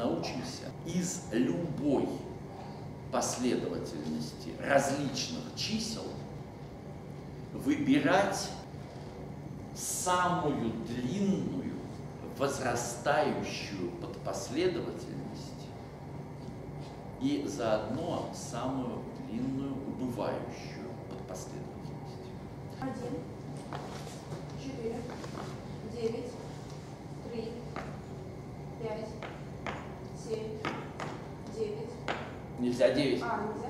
научимся из любой последовательности различных чисел выбирать самую длинную возрастающую подпоследовательность и заодно самую длинную убывающую подпоследовательность. Один, четыре, девять, три, пять, семь, девять. Нельзя 9. А, нельзя?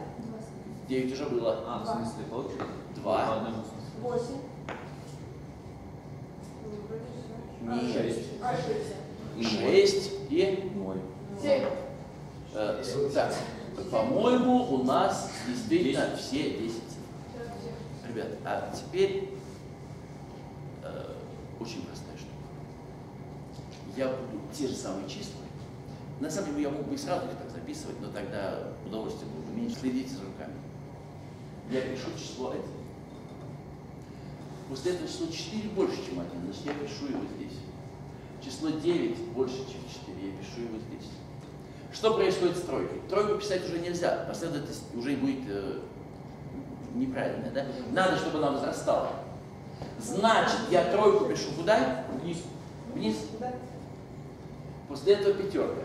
9 уже было. А, в смысле, получилось? Два. По одному смыслу. Восемь. Ну, вроде всё. Нет. А, шесть. И ноль. 6 и... Ноль. Семь. э, так, по-моему, у нас действительно все 10 Ребят, а теперь э, очень простая штука. Я буду те же самые числа. На самом деле я мог бы и сразу их так записывать, но тогда удовольствие было бы меньше. Следите за руками. Я пишу число 1. После этого число 4 больше, чем 1, значит я пишу его здесь. Число 9 больше, чем 4, я пишу его здесь. Что происходит с тройкой? Тройку писать уже нельзя, последовательность уже будет э, неправильная, да? Надо, чтобы она возрастала. Значит, я тройку пишу куда? Вниз. Вниз. После этого пятерка.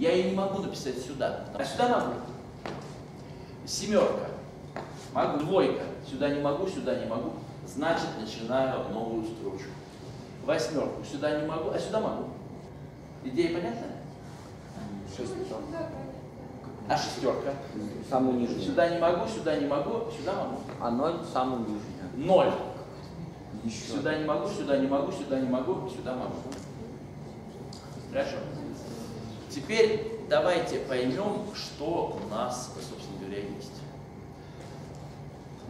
Я ее не могу написать сюда. А сюда могу. Семерка. Могу. Двойка. Сюда не могу, сюда не могу. Значит, начинаю новую строчку. Восьмерку. Сюда не могу, а сюда могу. Идея понятная? Шестерка. А шестерка? Самую нижнюю. Сюда не могу, сюда не могу, сюда могу. А ноль самую нижнюю. Ноль. Еще. Сюда не могу, сюда не могу, сюда не могу, сюда могу. Хорошо. Теперь давайте поймем, что у нас, собственно говоря, есть.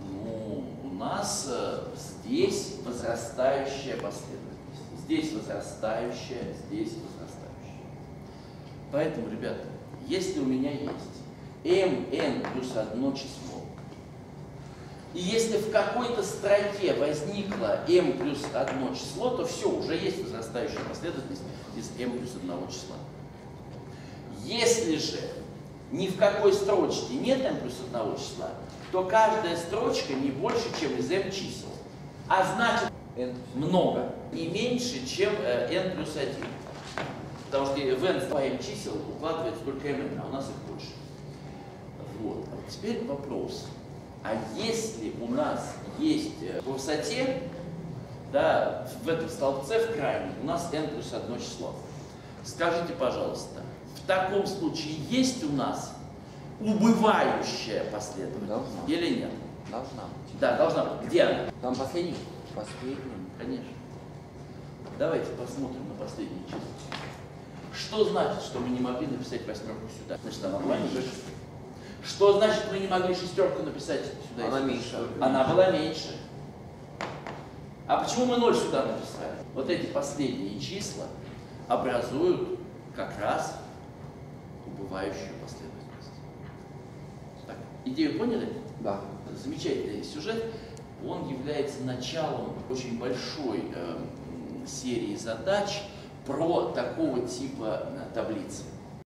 Ну, у нас э, здесь возрастающая последовательность. Здесь возрастающая, здесь возрастающая. Поэтому, ребята, если у меня есть mn плюс одно число, и если в какой-то строке возникло m плюс одно число, то все, уже есть возрастающая последовательность из m плюс одного числа. Если же ни в какой строчке нет m плюс одного числа, то каждая строчка не больше, чем из m чисел. А значит N. много и меньше, чем э, n плюс 1. Потому что в n по m чисел укладывается только mn, а у нас их больше. Вот. А теперь вопрос. А если у нас есть э, по высоте, да, в этом столбце в крайнем у нас n плюс одно число. Скажите, пожалуйста, в таком случае есть у нас убывающая последовательность Должна. или нет? Должна быть. Да, должна быть. Где она? Там последний? Последний. Конечно. Давайте посмотрим на последние числа. Что значит, что мы не могли написать восьмерку сюда? Значит, она была меньше. Что значит, мы не могли шестерку написать сюда? Она меньше. Она была меньше. А почему мы ноль сюда написали? Вот эти последние числа образуют как раз убывающую последовательность. Так, идею поняли? Да. замечательный сюжет. Он является началом очень большой э, серии задач про такого типа э, таблицы.